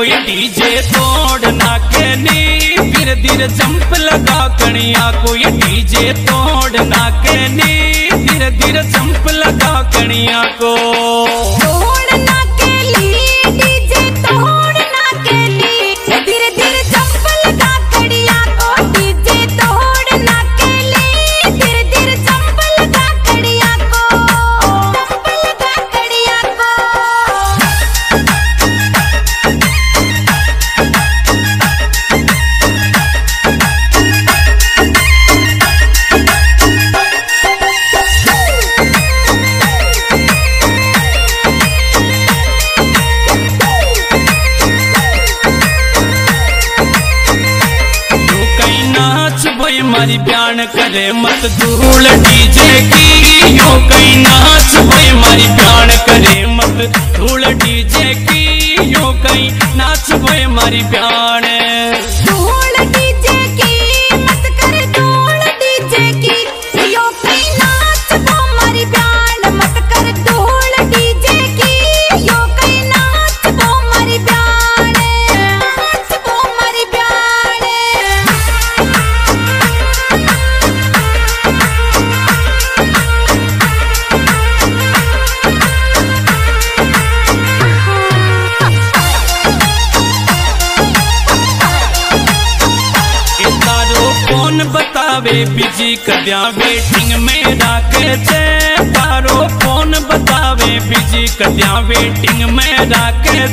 DJ तोड़ना के नी धीरे धीरे जंप लगा कनिया कोई डीजे तोड़ना के नी धीरे धीरे जंप लगा कनिया के। बोई प्यान करे मत धूल डीजे की बतावे बिज़ी कद्या वेटिंग में राखे छे तारो फ़ोन बतावे, बिज़ी कद्या वेटिंग में राखे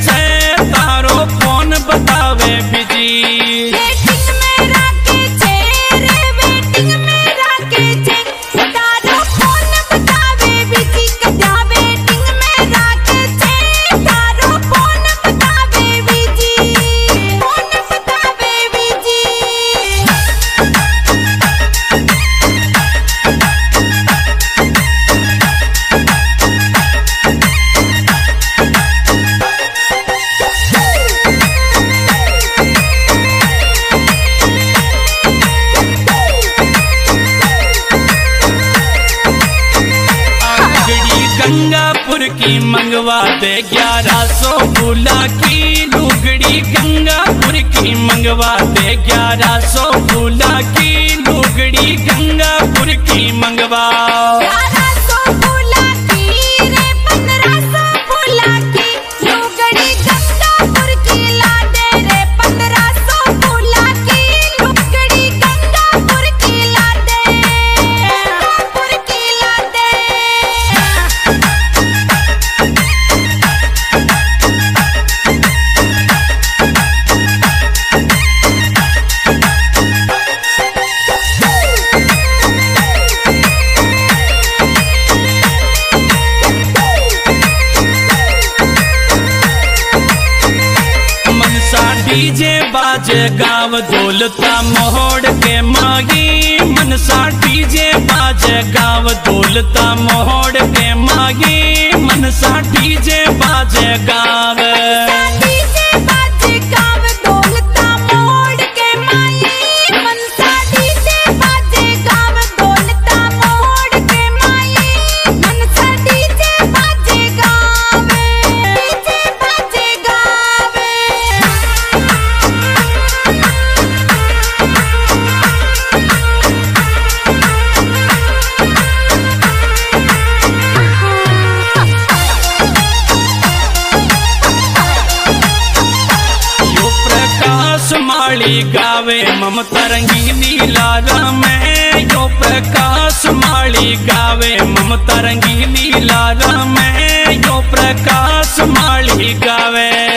की मंगवा दे ग्यारह सौ फूला की लुगड़ी गंगापुर की मंगवा दे ग्यारह सौ फूला की लुगड़ी गंगापुर की मंगवा बाजे गाव दौलता मोहड़ के मागी मनसा डीजे बाजे गाव दौलता मोहड़ के मागी मनसा डीजे बाजे गाव। गावे ममता रंगीनी लाला में यो प्रकाश माली गावे। ममता रंगीनी लाला में यो प्रकाश माली गावे।